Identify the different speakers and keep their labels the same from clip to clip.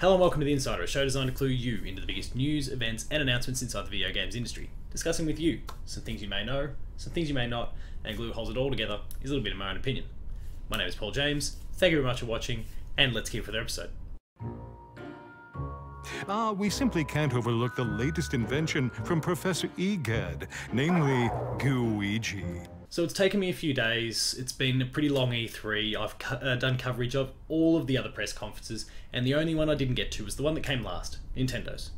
Speaker 1: Hello and welcome to The Insider, a show designed to clue you into the biggest news, events, and announcements inside the video games industry. Discussing with you some things you may know, some things you may not, and glue holds it all together is a little bit of my own opinion. My name is Paul James, thank you very much for watching, and let's keep for the episode.
Speaker 2: Ah, we simply can't overlook the latest invention from Professor Egad, namely Gooigi.
Speaker 1: So it's taken me a few days. It's been a pretty long E3. I've co- uh, done coverage of all of the other press conferences, and the only one I didn't get to was the one that came last Nintendo's.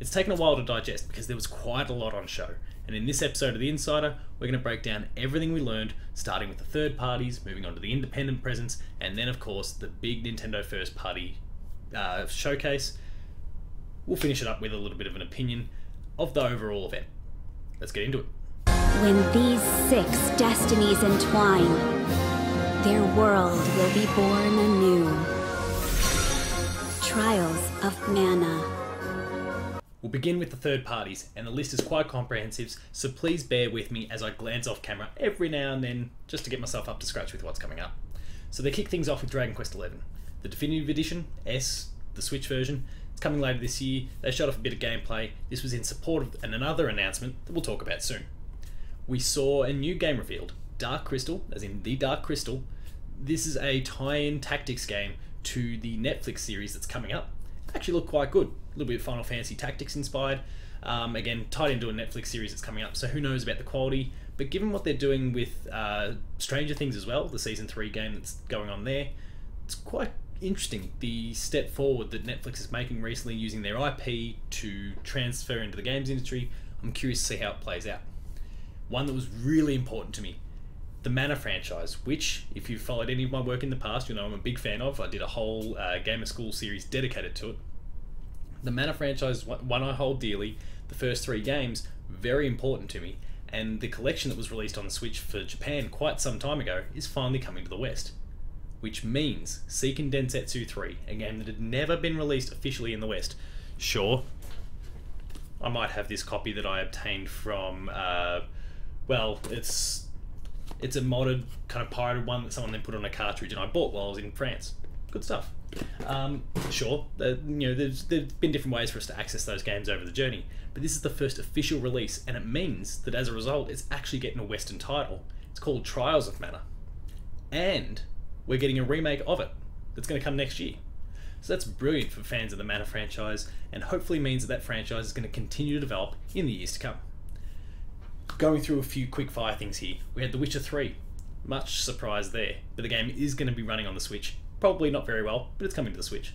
Speaker 1: It's taken a while to digest because there was quite a lot on show, and in this episode of The Insider, we're going to break down everything we learned, starting with the third parties, moving on to the independent presence, and then, of course, the big Nintendo first party uh, showcase. We'll finish it up with a little bit of an opinion of the overall event. Let's get into it.
Speaker 3: When these six destinies entwine, their world will be born anew. Trials of Mana.
Speaker 1: We'll begin with the third parties, and the list is quite comprehensive, so please bear with me as I glance off camera every now and then just to get myself up to scratch with what's coming up. So they kick things off with Dragon Quest XI. The Definitive Edition, S, the Switch version, it's coming later this year. They showed off a bit of gameplay. This was in support of another announcement that we'll talk about soon. We saw a new game revealed, Dark Crystal, as in the Dark Crystal. This is a tie-in tactics game to the Netflix series that's coming up. Actually looked quite good. A little bit of Final Fantasy Tactics inspired. Um, again, tied into a Netflix series that's coming up, so who knows about the quality. But given what they're doing with uh, Stranger Things as well, the season three game that's going on there, it's quite interesting the step forward that Netflix is making recently using their IP to transfer into the games industry. I'm curious to see how it plays out. One that was really important to me the Mana franchise, which, if you've followed any of my work in the past, you know I'm a big fan of. I did a whole uh, of School series dedicated to it. The Mana franchise, one I hold dearly, the first three games, very important to me, and the collection that was released on the Switch for Japan quite some time ago is finally coming to the West. Which means Seiken Densetsu 3, a game that had never been released officially in the West. Sure, I might have this copy that I obtained from, uh, well, it's it's a modded kind of pirated one that someone then put on a cartridge, and I bought while I was in France. Good stuff. Um, sure, uh, you know, there's there's been different ways for us to access those games over the journey, but this is the first official release, and it means that as a result, it's actually getting a Western title. It's called Trials of Mana, and we're getting a remake of it that's going to come next year. So that's brilliant for fans of the Mana franchise, and hopefully means that that franchise is going to continue to develop in the years to come going through a few quick fire things here. We had The Witcher 3. Much surprise there, but the game is going to be running on the Switch. Probably not very well, but it's coming to the Switch.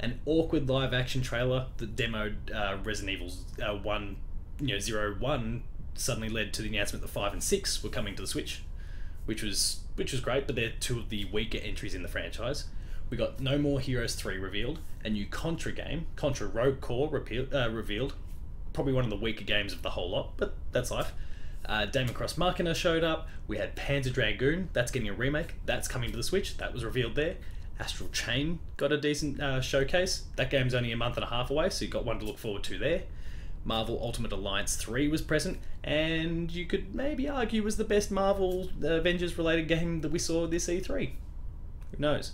Speaker 1: An awkward live action trailer that demoed uh, Resident Evil uh, 1, you know, 0 1 suddenly led to the announcement that 5 and 6 were coming to the Switch, which was which was great, but they're two of the weaker entries in the franchise. We got No More Heroes 3 revealed, a new Contra game, Contra Rogue Corps repeal, uh, revealed, probably one of the weaker games of the whole lot, but that's life. Uh, Daemon X Machina showed up. We had Panzer Dragoon. That's getting a remake. That's coming to the Switch. That was revealed there. Astral Chain got a decent uh, showcase. That game's only a month and a half away, so you've got one to look forward to there. Marvel Ultimate Alliance 3 was present, and you could maybe argue was the best Marvel Avengers related game that we saw this E3. Who knows?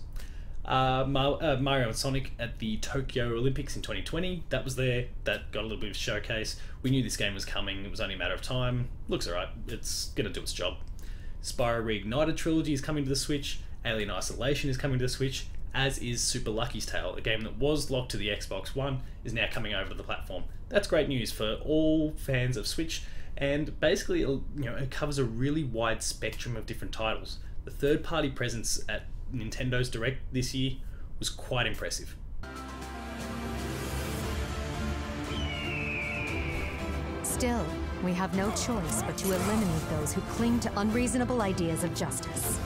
Speaker 1: Uh, uh, Mario and Sonic at the Tokyo Olympics in 2020. That was there. That got a little bit of showcase. We knew this game was coming. It was only a matter of time. Looks alright. It's gonna do its job. Spyro Reignited trilogy is coming to the Switch. Alien Isolation is coming to the Switch. As is Super Lucky's Tale, a game that was locked to the Xbox One, is now coming over to the platform. That's great news for all fans of Switch, and basically, you know, it covers a really wide spectrum of different titles. The third-party presence at Nintendo's Direct this year was quite impressive.
Speaker 4: Still, we have no choice but to eliminate those who cling to unreasonable ideas of justice.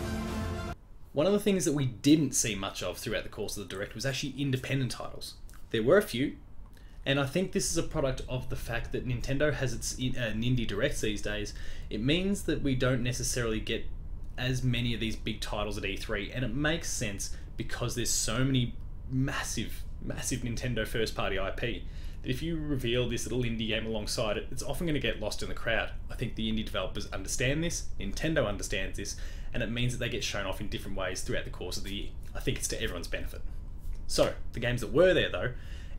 Speaker 1: One of the things that we didn't see much of throughout the course of the Direct was actually independent titles. There were a few, and I think this is a product of the fact that Nintendo has its uh, Indie Directs these days. It means that we don't necessarily get as many of these big titles at E3, and it makes sense because there's so many massive, massive Nintendo first party IP that if you reveal this little indie game alongside it, it's often going to get lost in the crowd. I think the indie developers understand this, Nintendo understands this, and it means that they get shown off in different ways throughout the course of the year. I think it's to everyone's benefit. So, the games that were there though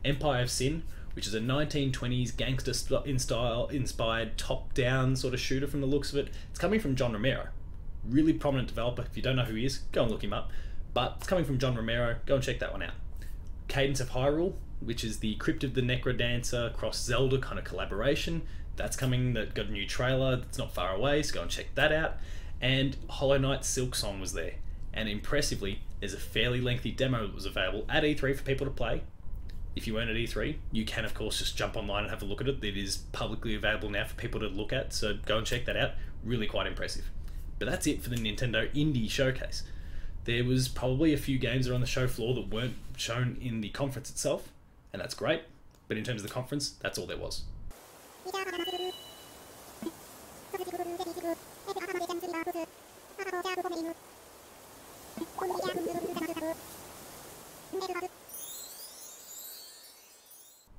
Speaker 1: Empire of Sin, which is a 1920s gangster in style inspired top down sort of shooter from the looks of it. It's coming from John Romero. Really prominent developer. If you don't know who he is, go and look him up. But it's coming from John Romero. Go and check that one out. Cadence of Hyrule, which is the Crypt of the Necrodancer cross Zelda kind of collaboration. That's coming. That got a new trailer. That's not far away. So go and check that out. And Hollow Knight Silksong was there. And impressively, there's a fairly lengthy demo that was available at E3 for people to play. If you weren't at E3, you can of course just jump online and have a look at it. It is publicly available now for people to look at, so go and check that out. Really quite impressive. But that's it for the Nintendo Indie Showcase. There was probably a few games that are on the show floor that weren't shown in the conference itself, and that's great. But in terms of the conference, that's all there was.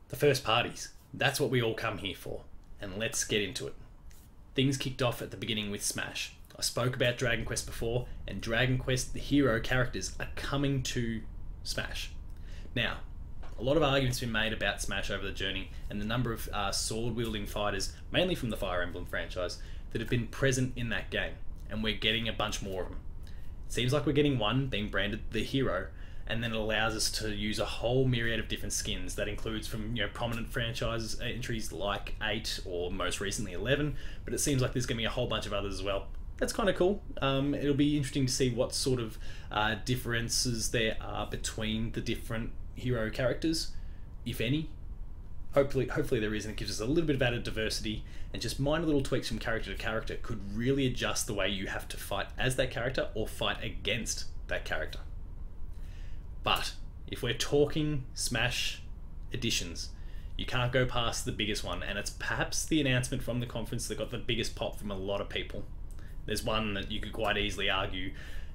Speaker 1: The first parties. That's what we all come here for. And let's get into it. Things kicked off at the beginning with Smash. I spoke about Dragon Quest before, and Dragon Quest, the hero characters, are coming to Smash. Now, a lot of arguments have been made about Smash over the journey, and the number of uh, sword wielding fighters, mainly from the Fire Emblem franchise, that have been present in that game, and we're getting a bunch more of them. It seems like we're getting one being branded the hero, and then it allows us to use a whole myriad of different skins that includes from you know prominent franchises entries like 8 or most recently 11 but it seems like there's going to be a whole bunch of others as well that's kind of cool. Um, it'll be interesting to see what sort of uh, differences there are between the different hero characters if any. Hopefully hopefully there is and it gives us a little bit of added diversity and just minor little tweaks from character to character could really adjust the way you have to fight as that character or fight against that character. But if we're talking Smash editions, you can't go past the biggest one, and it's perhaps the announcement from the conference that got the biggest pop from a lot of people. There's one that you could quite easily argue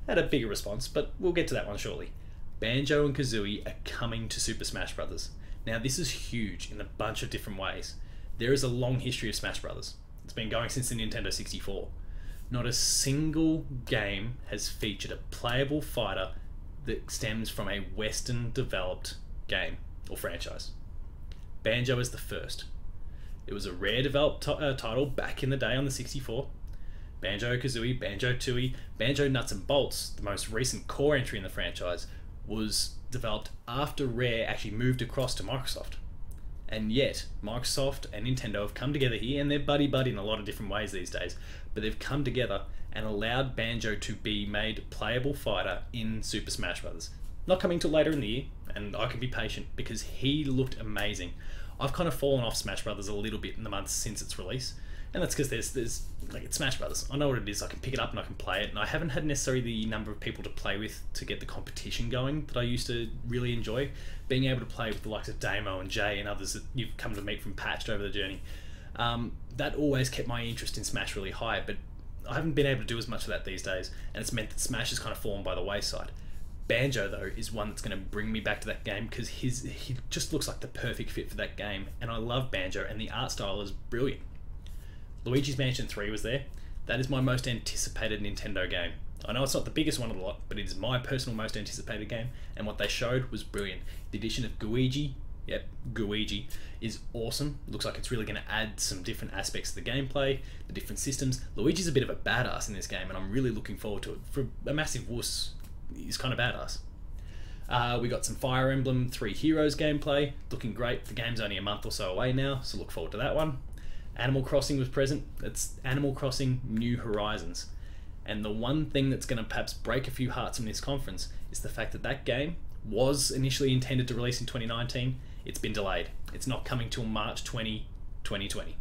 Speaker 1: had a bigger response, but we'll get to that one shortly. Banjo and Kazooie are coming to Super Smash Bros. Now, this is huge in a bunch of different ways. There is a long history of Smash Bros. It's been going since the Nintendo 64. Not a single game has featured a playable fighter that stems from a Western developed game or franchise. Banjo is the first. It was a Rare developed uh, title back in the day on the 64. Banjo Kazooie, Banjo Tooie, Banjo Nuts and Bolts, the most recent core entry in the franchise, was developed after Rare actually moved across to Microsoft. And yet, Microsoft and Nintendo have come together here, and they're buddy buddy in a lot of different ways these days, but they've come together and allowed Banjo to be made playable fighter in Super Smash Bros. Not coming till later in the year, and I can be patient because he looked amazing. I've kind of fallen off Smash Brothers a little bit in the months since its release, and that's because there's there's like it's Smash Brothers. I know what it is. I can pick it up and I can play it, and I haven't had necessarily the number of people to play with to get the competition going that I used to really enjoy. Being able to play with the likes of Damo and Jay and others that you've come to meet from Patched over the journey, um, that always kept my interest in Smash really high. But I haven't been able to do as much of that these days, and it's meant that Smash has kind of fallen by the wayside. Banjo though is one that's going to bring me back to that game because his he just looks like the perfect fit for that game, and I love Banjo, and the art style is brilliant. Luigi's Mansion 3 was there. That is my most anticipated Nintendo game. I know it's not the biggest one of the lot, but it is my personal most anticipated game, and what they showed was brilliant. The addition of Gooigi, yep, Gooigi, is awesome. Looks like it's really going to add some different aspects to the gameplay, the different systems. Luigi's a bit of a badass in this game, and I'm really looking forward to it. For a massive wuss, he's kind of badass. Uh, we got some Fire Emblem Three Heroes gameplay, looking great. The game's only a month or so away now, so look forward to that one. Animal Crossing was present. It's Animal Crossing New Horizons. And the one thing that's going to perhaps break a few hearts in this conference is the fact that that game was initially intended to release in 2019. It's been delayed. It's not coming till March 20, 2020.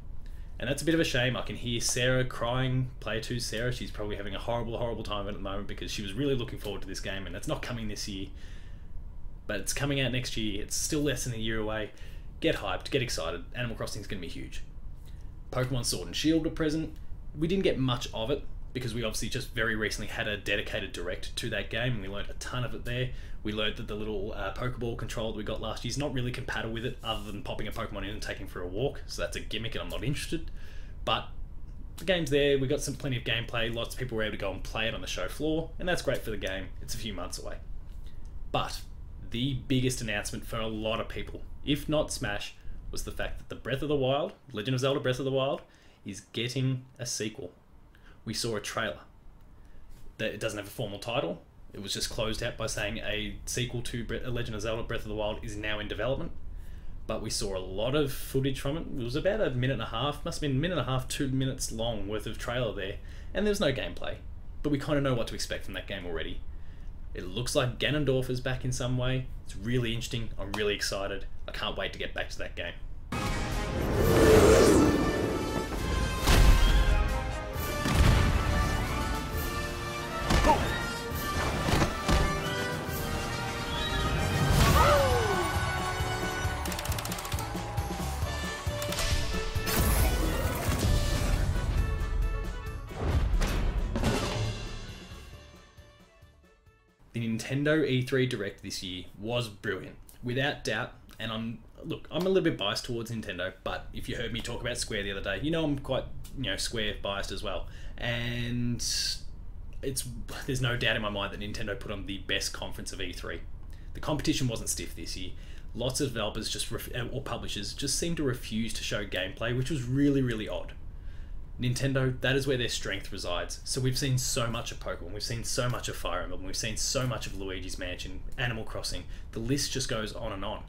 Speaker 1: And that's a bit of a shame. I can hear Sarah crying, player two Sarah. She's probably having a horrible, horrible time at the moment because she was really looking forward to this game and it's not coming this year. But it's coming out next year. It's still less than a year away. Get hyped, get excited. Animal Crossing is going to be huge. Pokemon Sword and Shield were present. We didn't get much of it because we obviously just very recently had a dedicated direct to that game and we learned a ton of it there. We learned that the little uh, Pokeball control that we got last year is not really compatible with it other than popping a Pokemon in and taking for a walk, so that's a gimmick and I'm not interested. But the game's there, we got some plenty of gameplay, lots of people were able to go and play it on the show floor, and that's great for the game. It's a few months away. But the biggest announcement for a lot of people, if not Smash, was the fact that the Breath of the Wild, Legend of Zelda Breath of the Wild, is getting a sequel. We saw a trailer. That it doesn't have a formal title. It was just closed out by saying a sequel to Bre- Legend of Zelda Breath of the Wild is now in development. But we saw a lot of footage from it. It was about a minute and a half, must have been a minute and a half, two minutes long worth of trailer there. And there's no gameplay. But we kind of know what to expect from that game already. It looks like Ganondorf is back in some way. It's really interesting. I'm really excited. I can't wait to get back to that game. Nintendo E3 Direct this year was brilliant, without doubt. And I'm look, I'm a little bit biased towards Nintendo, but if you heard me talk about Square the other day, you know I'm quite you know Square biased as well. And it's there's no doubt in my mind that Nintendo put on the best conference of E3. The competition wasn't stiff this year. Lots of developers just or publishers just seemed to refuse to show gameplay, which was really really odd. Nintendo, that is where their strength resides. So we've seen so much of Pokemon, we've seen so much of Fire Emblem, we've seen so much of Luigi's Mansion, Animal Crossing. The list just goes on and on.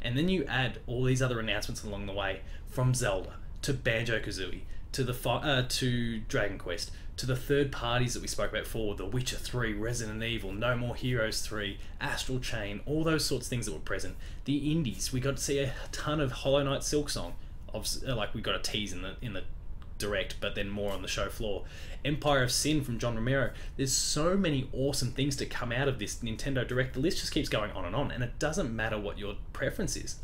Speaker 1: And then you add all these other announcements along the way, from Zelda to Banjo Kazooie to the uh, to Dragon Quest to the third parties that we spoke about before, The Witcher 3, Resident Evil, No More Heroes 3, Astral Chain, all those sorts of things that were present. The indies, we got to see a ton of Hollow Knight Silk Song. Like we got a tease in the in the direct, but then more on the show floor. Empire of Sin from John Romero. There's so many awesome things to come out of this Nintendo Direct. The list just keeps going on and on, and it doesn't matter what your preference is.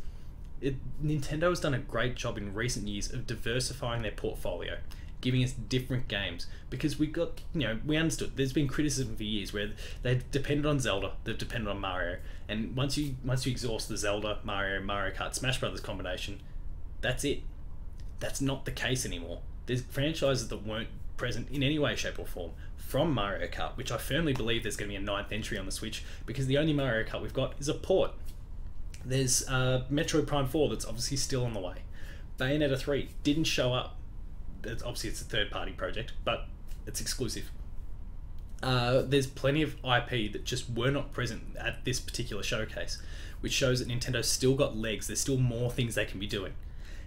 Speaker 1: It, Nintendo has done a great job in recent years of diversifying their portfolio, giving us different games. Because we got, you know, we understood. There's been criticism for years where they've depended on Zelda, they've depended on Mario, and once you once you exhaust the Zelda, Mario, Mario Kart, Smash Brothers combination, that's it. That's not the case anymore there's franchises that weren't present in any way, shape, or form from Mario Kart, which I firmly believe there's going to be a ninth entry on the Switch because the only Mario Kart we've got is a port. There's uh, Metroid Prime 4 that's obviously still on the way. Bayonetta 3 didn't show up. It's, obviously, it's a third party project, but it's exclusive. Uh, there's plenty of IP that just were not present at this particular showcase, which shows that Nintendo's still got legs. There's still more things they can be doing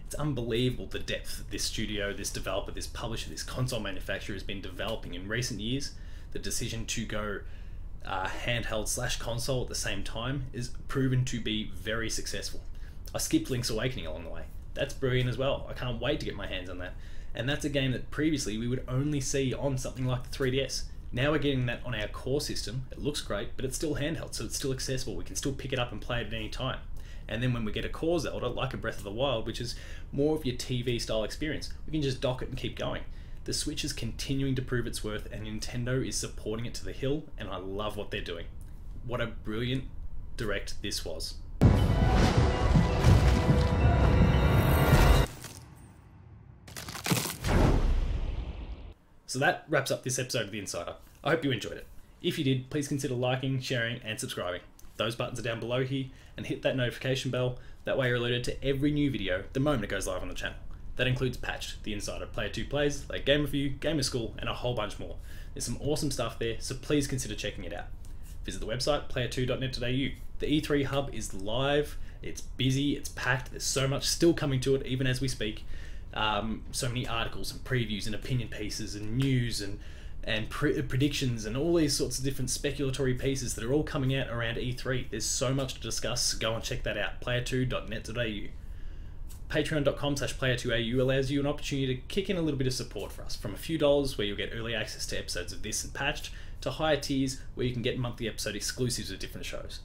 Speaker 1: it's unbelievable the depth that this studio, this developer, this publisher, this console manufacturer has been developing in recent years. The decision to go uh, handheld slash console at the same time is proven to be very successful. I skipped Link's Awakening along the way. That's brilliant as well. I can't wait to get my hands on that. And that's a game that previously we would only see on something like the 3DS. Now we're getting that on our core system. It looks great, but it's still handheld, so it's still accessible. We can still pick it up and play it at any time. And then when we get a core Zelda, like a Breath of the Wild, which is more of your TV style experience, we can just dock it and keep going. The Switch is continuing to prove its worth, and Nintendo is supporting it to the hill, and I love what they're doing. What a brilliant direct this was. So that wraps up this episode of The Insider. I hope you enjoyed it. If you did, please consider liking, sharing, and subscribing. Those buttons are down below here, and hit that notification bell. That way you're alerted to every new video the moment it goes live on the channel. That includes Patched, The Insider, Player 2 Plays, like Game Review, Gamer School, and a whole bunch more. There's some awesome stuff there, so please consider checking it out. Visit the website, player2.net.au. The E3 Hub is live, it's busy, it's packed, there's so much still coming to it, even as we speak. Um, so many articles and previews and opinion pieces and news and and pre- predictions and all these sorts of different speculatory pieces that are all coming out around E3. There's so much to discuss. Go and check that out. Player2.net.au. Patreon.com slash player2au allows you an opportunity to kick in a little bit of support for us, from a few dollars where you'll get early access to episodes of this and patched, to higher tiers where you can get monthly episode exclusives of different shows.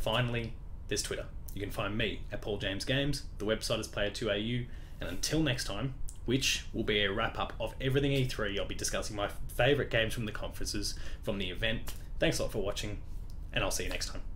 Speaker 1: Finally, there's Twitter. You can find me at Paul James Games. The website is player2au. And until next time, which will be a wrap up of everything E3. I'll be discussing my favourite games from the conferences from the event. Thanks a lot for watching, and I'll see you next time.